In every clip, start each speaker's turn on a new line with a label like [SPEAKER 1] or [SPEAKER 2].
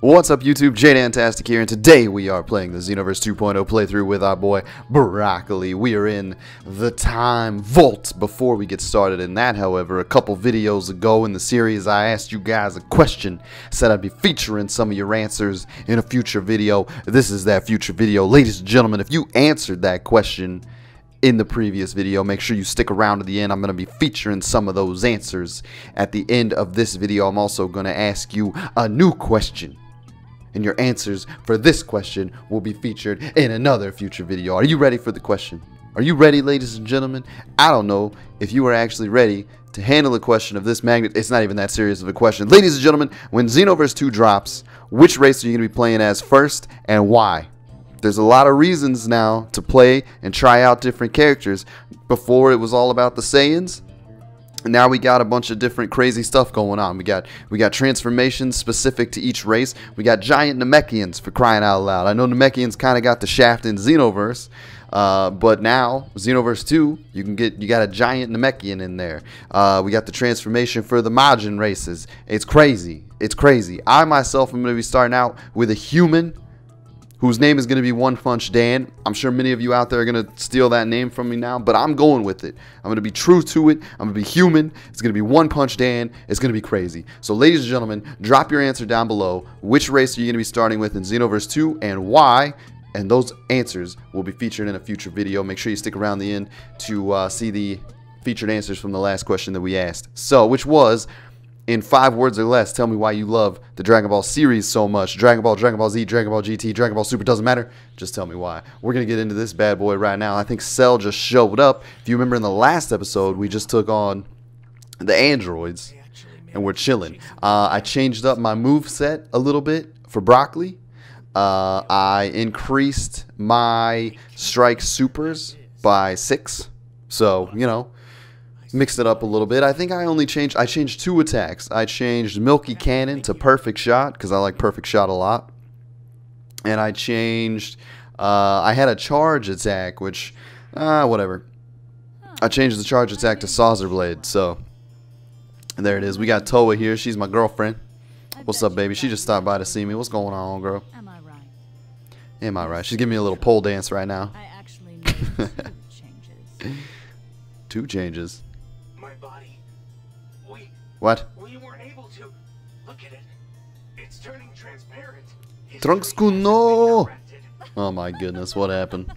[SPEAKER 1] What's up YouTube, jDantastic here, and today we are playing the Xenoverse 2.0 playthrough with our boy Broccoli. We are in the Time Vault. Before we get started in that, however, a couple videos ago in the series I asked you guys a question, said I'd be featuring some of your answers in a future video. This is that future video. Ladies and gentlemen, if you answered that question in the previous video. Make sure you stick around to the end. I'm going to be featuring some of those answers at the end of this video. I'm also going to ask you a new question. And your answers for this question will be featured in another future video. Are you ready for the question? Are you ready, ladies and gentlemen? I don't know if you are actually ready to handle a question of this magnitude. It's not even that serious of a question. Ladies and gentlemen, when Xenoverse 2 drops, which race are you going to be playing as first and why? There's a lot of reasons now to play and try out different characters. Before it was all about the Saiyans. Now we got a bunch of different crazy stuff going on. We got we got transformations specific to each race. We got giant Namekians for crying out loud. I know Namekians kind of got the shaft in Xenoverse, uh, but now Xenoverse 2, you can get you got a giant Namekian in there. Uh, we got the transformation for the Majin races. It's crazy. It's crazy. I myself am going to be starting out with a human whose name is going to be One Punch Dan. I'm sure many of you out there are going to steal that name from me now, but I'm going with it. I'm going to be true to it. I'm going to be human. It's going to be One Punch Dan. It's going to be crazy. So, ladies and gentlemen, drop your answer down below. Which race are you going to be starting with in Xenoverse 2 and why? And those answers will be featured in a future video. Make sure you stick around the end to uh, see the featured answers from the last question that we asked. So, which was in five words or less, tell me why you love the Dragon Ball series so much. Dragon Ball, Dragon Ball Z, Dragon Ball GT, Dragon Ball Super, doesn't matter. Just tell me why. We're going to get into this bad boy right now. I think Cell just showed up. If you remember in the last episode, we just took on the androids and we're chilling. Uh, I changed up my move set a little bit for Broccoli. Uh, I increased my strike supers by six. So, you know, mixed it up a little bit. I think I only changed, I changed two attacks. I changed Milky Cannon to Perfect Shot because I like Perfect Shot a lot. And I changed, uh, I had a charge attack, which, uh, whatever. I changed the charge attack to Sauzer Blade, so there it is. We got Towa here. She's my girlfriend. What's up, baby? She just stopped by to see me. What's going on, girl?
[SPEAKER 2] Am I right?
[SPEAKER 1] Am I right? She's giving me a little pole dance right now.
[SPEAKER 2] I actually made two changes.
[SPEAKER 1] Two changes.
[SPEAKER 3] My body. We
[SPEAKER 1] What?
[SPEAKER 3] we weren't able to. Look at it. It's turning transparent. History
[SPEAKER 1] Trunks
[SPEAKER 3] has been
[SPEAKER 1] no. Oh my goodness, what happened?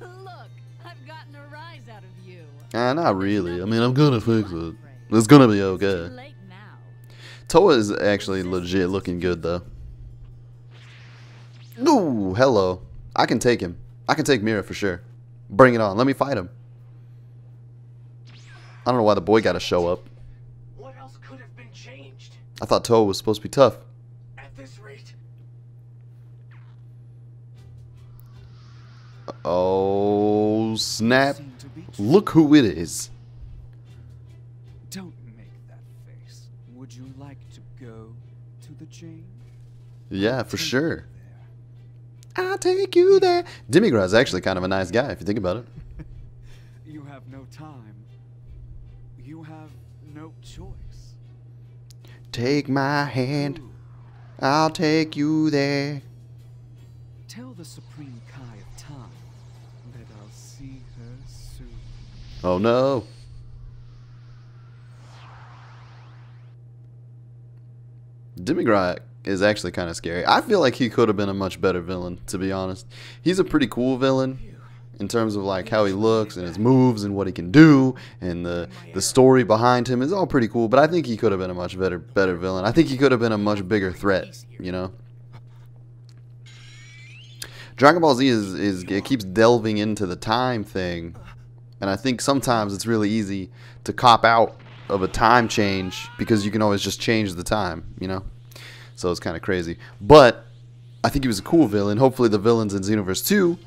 [SPEAKER 2] Look, I've gotten a rise out of you.
[SPEAKER 1] Ah, not really. I mean, I'm gonna fix it. It's gonna be okay. Towa is actually legit looking good, though. Ooh, hello. I can take him. I can take Mira for sure. Bring it on. Let me fight him. I don't know why the boy got to show up.
[SPEAKER 3] What else could have been changed?
[SPEAKER 1] I thought Towa was supposed to be tough.
[SPEAKER 3] At this rate,
[SPEAKER 1] Oh, snap.
[SPEAKER 4] Seem to be
[SPEAKER 1] Look who it is.
[SPEAKER 4] Don't make that face. Would you like to go to the change?
[SPEAKER 1] Yeah, for
[SPEAKER 4] Take
[SPEAKER 1] sure. I'll take you there. Demigra's actually kind of a nice guy, if you think about it.
[SPEAKER 4] You have no time. You have no choice.
[SPEAKER 1] Take my hand. I'll take you there.
[SPEAKER 4] Tell the Supreme Kai of Time that I'll see her soon.
[SPEAKER 1] Oh no. Demigra is actually kind of scary. I feel like he could have been a much better villain, to be honest. He's a pretty cool villain in terms of like how he looks and his moves and what he can do and the the story behind him is all pretty cool, but I think he could have been a much better better villain. I think he could have been a much bigger threat, you know. Dragon Ball Z is, is it keeps delving into the time thing and I think sometimes it's really easy to cop out of a time change because you can always just change the time, you know? So it's kind of crazy. But I think he was a cool villain. Hopefully the villains in Xenoverse 2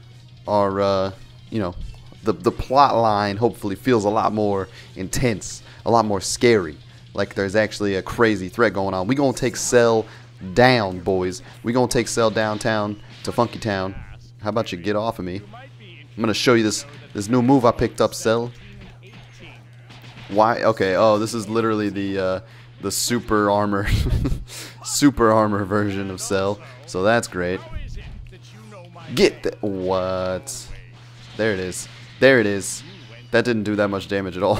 [SPEAKER 1] are, uh, you know, the, the plot line hopefully feels a lot more intense, a lot more scary. Like there's actually a crazy threat going on. we going to take Cell down, boys. we going to take Cell downtown to Funky Town. How about you get off of me? I'm gonna show you this this new move I picked up, Cell. Why? Okay. Oh, this is literally the uh, the super armor, super armor version of Cell. So that's great. Get the what? There it is. There it is. That didn't do that much damage at all.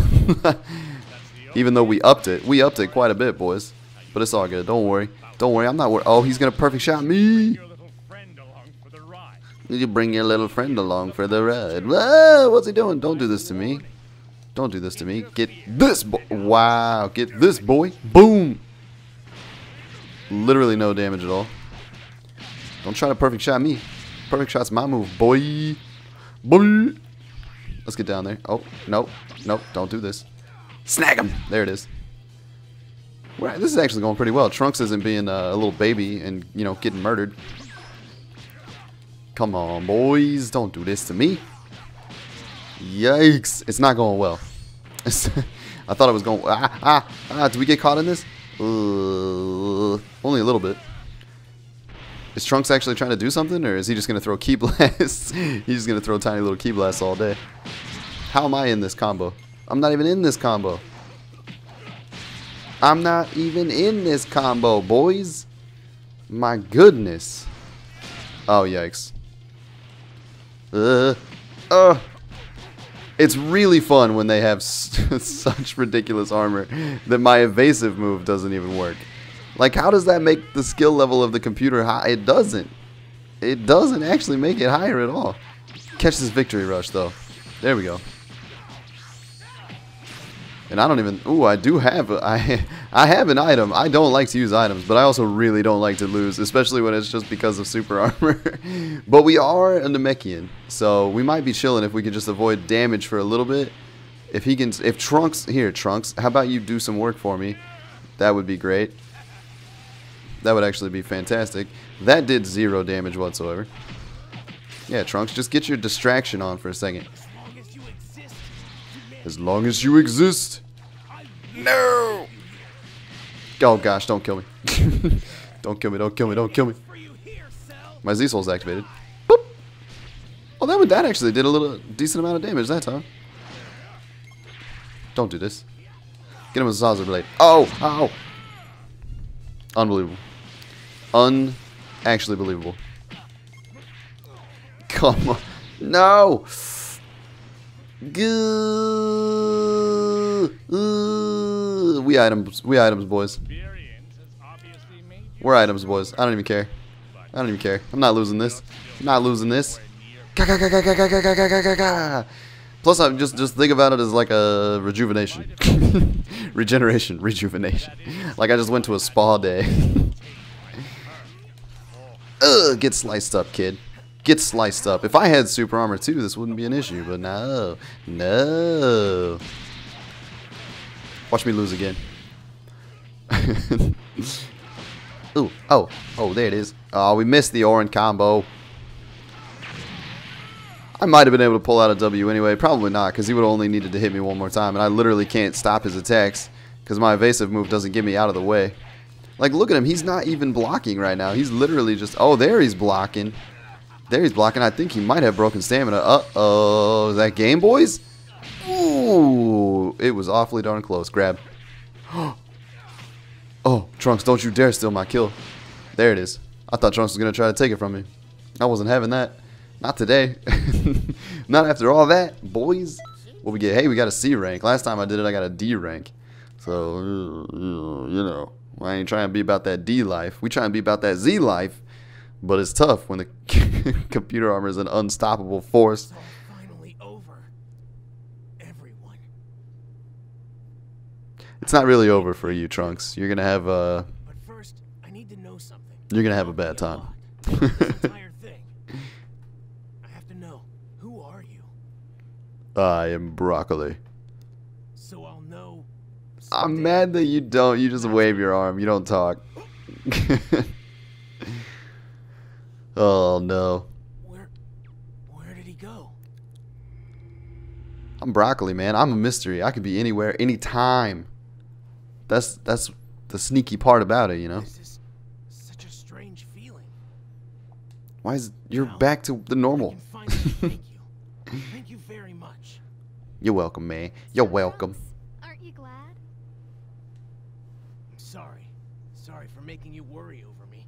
[SPEAKER 1] Even though we upped it, we upped it quite a bit, boys. But it's all good. Don't worry. Don't worry. I'm not worried. Oh, he's gonna perfect shot me. You bring your little friend along for the ride. Whoa, what's he doing? Don't do this to me. Don't do this to me. Get this boy. Wow. Get this boy. Boom. Literally no damage at all. Don't try to perfect shot me. Perfect shot's my move, boy. Boy. Let's get down there. Oh, nope. Nope. Don't do this. Snag him. There it is. Well, this is actually going pretty well. Trunks isn't being a little baby and, you know, getting murdered. Come on, boys. Don't do this to me. Yikes. It's not going well. I thought it was going... Ah, ah, ah. Did we get caught in this? Uh, only a little bit. Is Trunks actually trying to do something, or is he just going to throw Ki blasts? He's just going to throw tiny little Ki blasts all day. How am I in this combo? I'm not even in this combo. I'm not even in this combo, boys. My goodness. Oh, yikes. Uh, uh. It's really fun when they have such ridiculous armor that my evasive move doesn't even work. Like, how does that make the skill level of the computer high? It doesn't. It doesn't actually make it higher at all. Catch this victory rush, though. There we go. And I don't even. Ooh, I do have. A, I I have an item. I don't like to use items, but I also really don't like to lose, especially when it's just because of super armor. but we are a Namekian, so we might be chilling if we can just avoid damage for a little bit. If he can, if Trunks here, Trunks, how about you do some work for me? That would be great. That would actually be fantastic. That did zero damage whatsoever. Yeah, Trunks, just get your distraction on for a second. As long as you exist. No! Oh gosh, don't kill me. don't kill me, don't kill me, don't kill me. My Z Soul's activated. Boop! Oh, that, that actually did a little decent amount of damage that time. Don't do this. Get him a Zaza Blade. Oh! Ow! Unbelievable. Un... Actually believable. Come on. No! Goo. We items. We items, boys. We're items, boys. I don't even care. I don't even care. I'm not losing this. I'm not losing this. Plus, I'm just just think about it as like a rejuvenation, regeneration, rejuvenation. Like I just went to a spa day. Ugh, get sliced up, kid. Get sliced up. If I had super armor too, this wouldn't be an issue. But no, no. Watch me lose again. Ooh, oh, oh, there it is. Oh, we missed the Orin combo. I might have been able to pull out a W anyway. Probably not, because he would only needed to hit me one more time. And I literally can't stop his attacks, because my evasive move doesn't get me out of the way. Like, look at him. He's not even blocking right now. He's literally just... Oh, there he's blocking. There he's blocking. I think he might have broken stamina. Uh-oh. Is that game, boys? Ooh. It was awfully darn close. Grab. Oh, Trunks, don't you dare steal my kill. There it is. I thought Trunks was going to try to take it from me. I wasn't having that. Not today. Not after all that, boys. What we get? Hey, we got a C rank. Last time I did it, I got a D rank. So, you know, I ain't trying to be about that D life. We trying to be about that Z life. But it's tough when the computer armor is an unstoppable force.
[SPEAKER 3] Finally over. Everyone.
[SPEAKER 1] It's not really over for you, Trunks. You're gonna have uh,
[SPEAKER 3] But first, I need to know something.
[SPEAKER 1] you're gonna have a bad time.
[SPEAKER 3] This entire thing. I have to know. Who are you?
[SPEAKER 1] I am broccoli.
[SPEAKER 3] So I'll know.
[SPEAKER 1] I'm mad that you don't. You just wave your arm. You don't talk. oh no.
[SPEAKER 3] Where where did he go?
[SPEAKER 1] I'm broccoli, man. I'm a mystery. I could be anywhere, anytime. That's that's the sneaky part about it, you know.
[SPEAKER 3] This is such a strange feeling.
[SPEAKER 1] Why is you're
[SPEAKER 3] Now,
[SPEAKER 1] back to the normal?
[SPEAKER 3] thank you. Thank you very much.
[SPEAKER 1] You're welcome, man. You're welcome.
[SPEAKER 2] Aren't you glad?
[SPEAKER 3] Sorry Sorry for making you worry over me.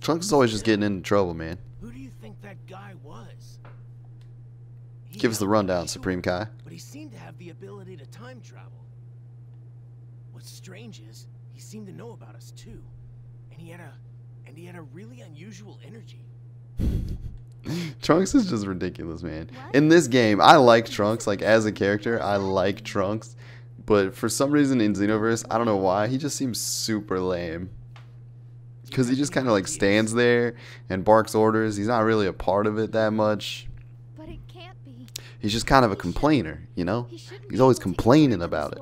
[SPEAKER 1] Trunks is always just getting into trouble, man.
[SPEAKER 3] Who do you think that guy was? He
[SPEAKER 1] Give us the rundown,
[SPEAKER 3] sure,
[SPEAKER 1] Supreme Kai.
[SPEAKER 3] But he seemed to have the ability to time travel. What's strange is he seemed to know about us too, and he had a and he had a really unusual energy.
[SPEAKER 1] Trunks is just ridiculous, man.
[SPEAKER 2] What?
[SPEAKER 1] In this game, I like Trunks. Like as a character, I like Trunks. But for some reason in Xenoverse, I don't know why, he just seems super lame. Because he just kind of like stands there and barks orders. He's not really a part of it that much.
[SPEAKER 2] But it can't be.
[SPEAKER 1] He's just kind of a complainer, you know? He's always
[SPEAKER 2] able to enter
[SPEAKER 1] complaining about it.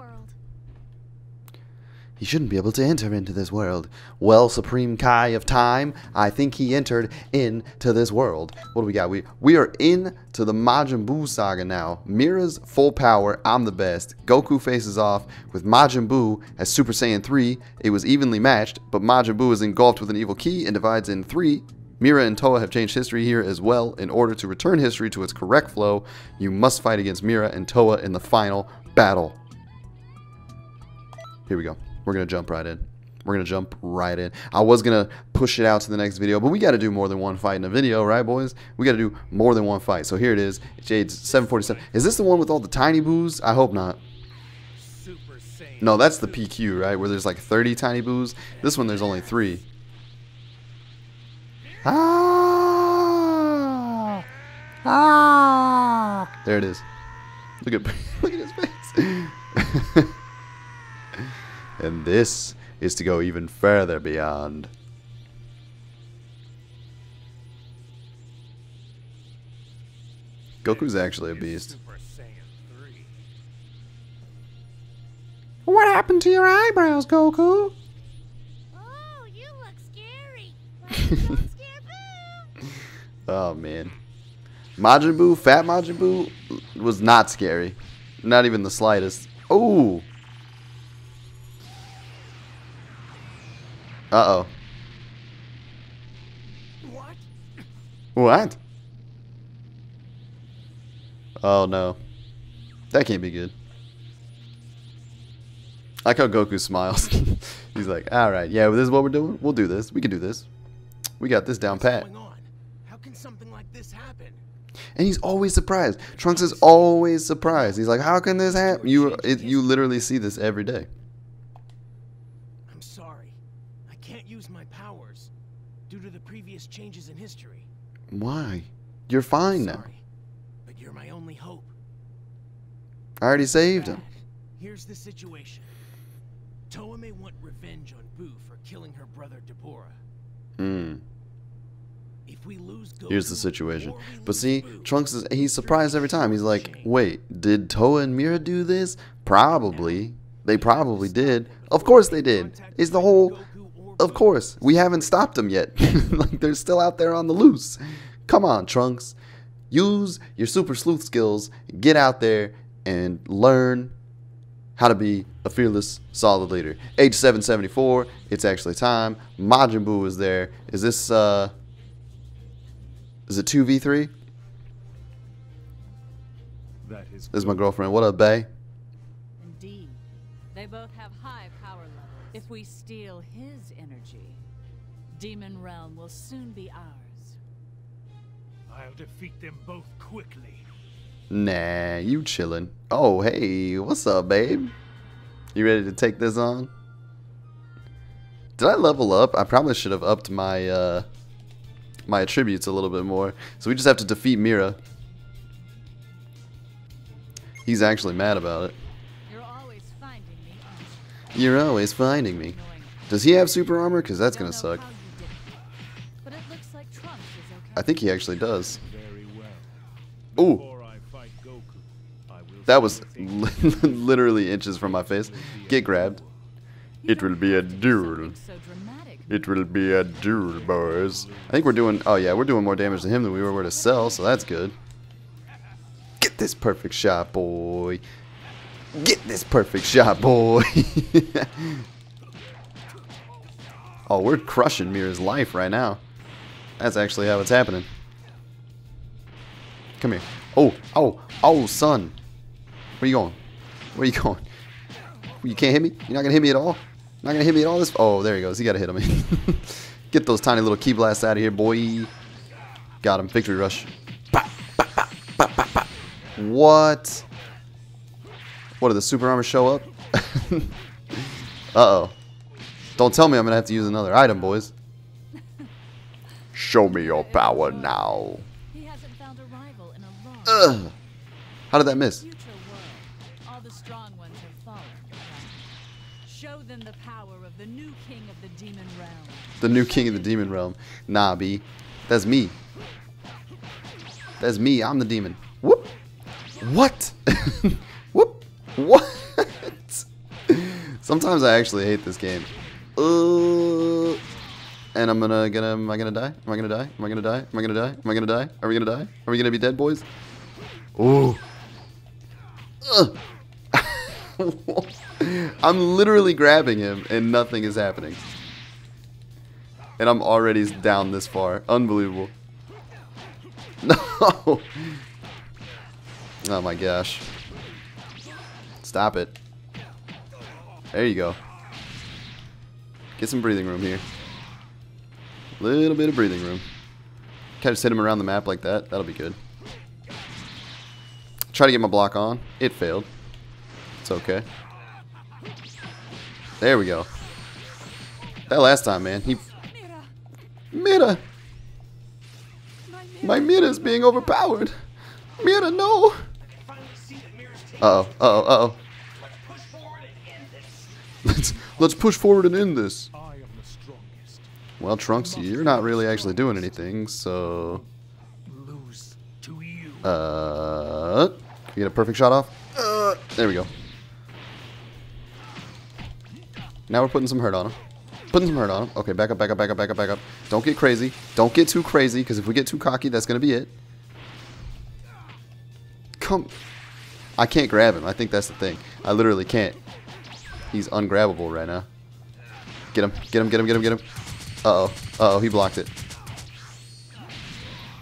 [SPEAKER 1] He shouldn't be able to enter into this world. Well, Supreme Kai of Time, I think he entered into this world. What do we got? We we are into the Majin Buu saga now. Mira's full power, I'm the best. Goku faces off with Majin Buu as Super Saiyan 3. It was evenly matched, but Majin Buu is engulfed with an evil ki and divides in three. Mira and Towa have changed history here as well. In order to return history to its correct flow, you must fight against Mira and Towa in the final battle. Here we go. We're going to jump right in. We're going to jump right in. I was going to push it out to the next video, but we got to do more than one fight in a video, right, boys? We got to do more than one fight. So here it is. Jade's 747. Is this the one with all the tiny Buus? I hope not. No, that's the PQ, right? Where there's like 30 tiny Buus. This one, there's only three. Ah! Ah! There it is. Look at look at his face. and this is to go even further beyond. Goku's actually a beast.
[SPEAKER 3] Super Saiyan 3.
[SPEAKER 1] What happened to your eyebrows, Goku?
[SPEAKER 2] Oh, you look scary. Like don't scare Buu.
[SPEAKER 1] Oh man. Majin Buu, Fat Majin Buu was not scary. Not even the slightest. Oh. Uh-oh.
[SPEAKER 3] What?
[SPEAKER 1] What? Oh no. That can't be good. I like how Goku smiles. He's like, alright, yeah, this is what we're doing. We'll do this. We can do this. We got this down pat.
[SPEAKER 3] How can something like this happen?
[SPEAKER 1] And he's always surprised. Trunks is always surprised. He's like, "How can this happen?" You, it, you literally see this every day.
[SPEAKER 3] I'm sorry. I can't use my powers due changes in history.
[SPEAKER 1] Why? You're fine now.
[SPEAKER 3] But you're my only hope.
[SPEAKER 1] I already saved him.
[SPEAKER 3] Here's the situation. Towa may want revenge on Buu for killing her brother Dabura.
[SPEAKER 1] Hmm.
[SPEAKER 3] If we lose Goku,
[SPEAKER 1] Here's the situation. But see,
[SPEAKER 3] Boo,
[SPEAKER 1] Trunks is he's surprised every time. He's like, "Wait, did Towa and Mira do this? Probably. They probably did. Of course they did. It's the whole Of course, we haven't stopped them yet. like they're still out there on the loose. Come on, Trunks. Use your super sleuth skills. Get out there and learn how to be a fearless, solid leader. Age 774. It's actually time. Majin Buu is there. Is this uh? Is it two v three?
[SPEAKER 5] That is
[SPEAKER 1] This is my girlfriend. What up, Bay?
[SPEAKER 2] Indeed. They both have high power levels. If we steal his energy, Demon Realm will soon be ours.
[SPEAKER 5] I'll defeat them both quickly.
[SPEAKER 1] Nah, you chillin'. Oh, hey, what's up, babe? You ready to take this on? Did I level up? I probably should have upped my uh my attributes a little bit more. So we just have to defeat Mira. He's actually mad about it.
[SPEAKER 2] You're always finding me, you?
[SPEAKER 1] You're always finding me. Does he have super armor? Because that's gonna suck. I think he actually does. Ooh, that was literally inches from my face. Get grabbed. It will be a duel. It will be a duel, boys. I think we're doing. Oh yeah, we're doing more damage to him than we were to Cell, so that's good. Get this perfect shot, boy. Get this perfect shot, boy. oh, we're crushing Mira's life right now. That's actually how it's happening. Come here. Oh, oh, oh, son. Where you going? Where you going? You can't hit me? You're not gonna hit me at all? Not gonna hit me at all this. Oh, there he goes. He gotta hit him. Get those tiny little ki blasts out of here, boy. Got him. Victory rush. Bah, bah, bah. What? What did the super armor show up? uh oh. Don't tell me I'm gonna have to use another item, boys. Show me your power now.
[SPEAKER 2] He hasn't found a rival in a long
[SPEAKER 1] Ugh. How did that miss?
[SPEAKER 2] All the strong ones have fallen. Show them the power of the new king of the demon realm.
[SPEAKER 1] The new king of the demon realm. Nah, B. That's me. That's me. I'm the demon. Whoop. What? Whoop. What? Sometimes I actually hate this game. Uh, and I'm gonna get him. Am I gonna die? Am I gonna die? Am I gonna die? Am I gonna die? Am I gonna die? Are we gonna die? Are we gonna be dead, boys? Ooh. I'm literally grabbing him and nothing is happening. And I'm already down this far. Unbelievable. No! Oh my gosh. Stop it. There you go. Get some breathing room here. Little bit of breathing room. Kind of hit him around the map like that? That'll be good. Try to get my block on. It failed. It's okay. There we go. That last time, man. He... Mira! My Mira is being overpowered. Mira, no! Uh-oh, uh-oh, uh-oh. Let's, let's push forward and end this. Well, Trunks, you're not really actually doing anything, so...
[SPEAKER 5] You.
[SPEAKER 1] Uh, can get a perfect shot off? Uh, there we go. Now we're putting some hurt on him. Putting some hurt on him. Okay, back up, back up, back up, back up, back up. Don't get crazy. Don't get too crazy, because if we get too cocky, that's going to be it. Come. I can't grab him. I think that's the thing. I literally can't. He's ungrabbable right now. Get him, get him, get him, get him, get him. Uh-oh. Uh-oh, he blocked it.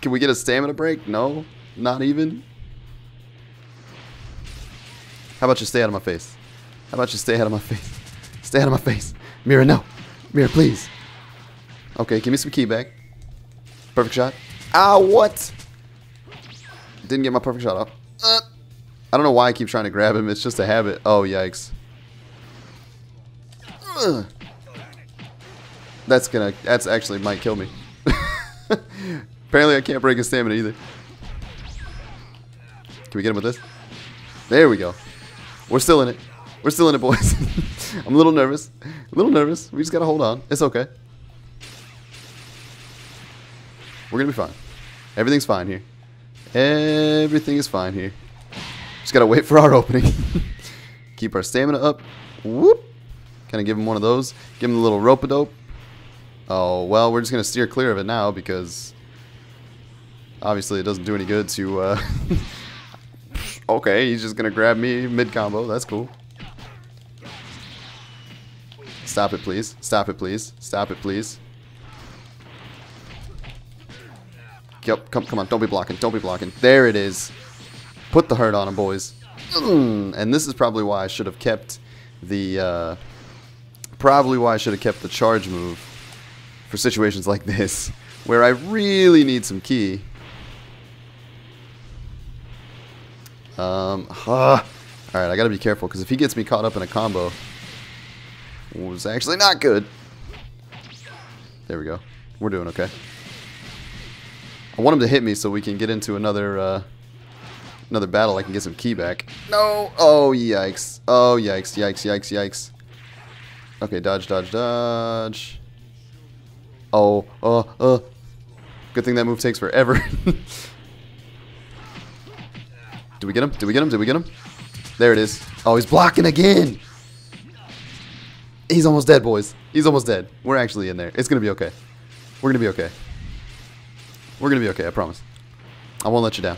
[SPEAKER 1] Can we get a stamina break? No, not even. How about you stay out of my face? How about you stay out of my face? Stay out of my face. Mira, no. Mira, please. Okay, give me some ki back. Perfect shot. Ah, what? Didn't get my perfect shot off. Uh, I don't know why I keep trying to grab him. It's just a habit. Oh, yikes. Ugh. That's gonna, that's actually might kill me. Apparently I can't break his stamina either. Can we get him with this? There we go. We're still in it. We're still in it, boys. I'm a little nervous. A little nervous. We just gotta hold on. It's okay. We're gonna be fine. Everything's fine here. Everything is fine here. Just gotta wait for our opening. Keep our stamina up. Whoop. Kind of give him one of those. Give him a little rope a dope. Oh, well, we're just going to steer clear of it now because obviously it doesn't do any good to... Uh okay, he's just going to grab me mid-combo. That's cool. Stop it, please. Stop it, please. Stop it, please. Yep, come, come on. Don't be blocking. Don't be blocking. There it is. Put the hurt on him, boys. Mm, and this is probably why I should have kept the... Uh, probably why I should have kept the charge move for situations like this, where I really need some ki. Um, uh, Alright, I gotta be careful, because if he gets me caught up in a combo, was actually not good. There we go. We're doing okay. I want him to hit me so we can get into another, uh, another battle. I can get some ki back. No! Oh, yikes. Oh, yikes, yikes, yikes, yikes. Okay, dodge, dodge, dodge. Oh, uh, uh. Good thing that move takes forever. Do we get him? Do we get him? Did we get him? There it is. Oh, he's blocking again. He's almost dead, boys. He's almost dead. We're actually in there. It's going to be okay. We're going to be okay. We're going to be okay, I promise. I won't let you down.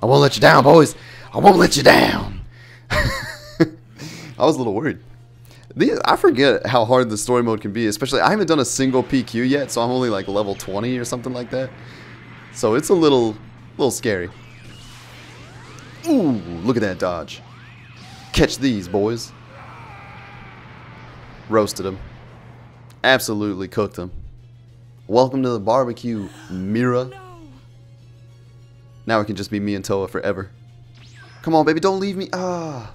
[SPEAKER 1] I won't let you down, boys. I won't let you down. I was a little worried. These, I forget how hard the story mode can be, especially I haven't done a single PQ yet, so I'm only like level 20 or something like that. So it's a little, little scary. Ooh, look at that dodge. Catch these, boys. Roasted them. Absolutely cooked them. Welcome to the barbecue, Mira. Now it can just be me and Towa forever. Come on, baby, don't leave me. Ah.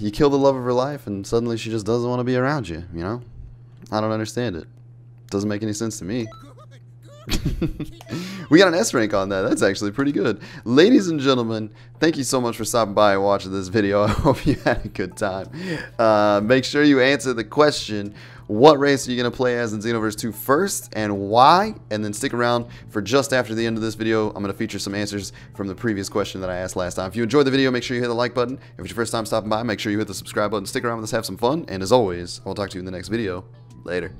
[SPEAKER 1] You kill the love of her life, and suddenly she just doesn't want to be around you, you know? I don't understand it. Doesn't make any sense to me. we got an S rank on that. That's actually pretty good. Ladies and gentlemen, thank you so much for stopping by and watching this video. I hope you had a good time. Uh, make sure you answer the question, what race are you going to play as in Xenoverse 2 first and why? And then stick around for just after the end of this video. I'm going to feature some answers from the previous question that I asked last time. If you enjoyed the video, make sure you hit the like button. If it's your first time stopping by, make sure you hit the subscribe button. Stick around with us, have some fun. And as always, I'll talk to you in the next video. Later.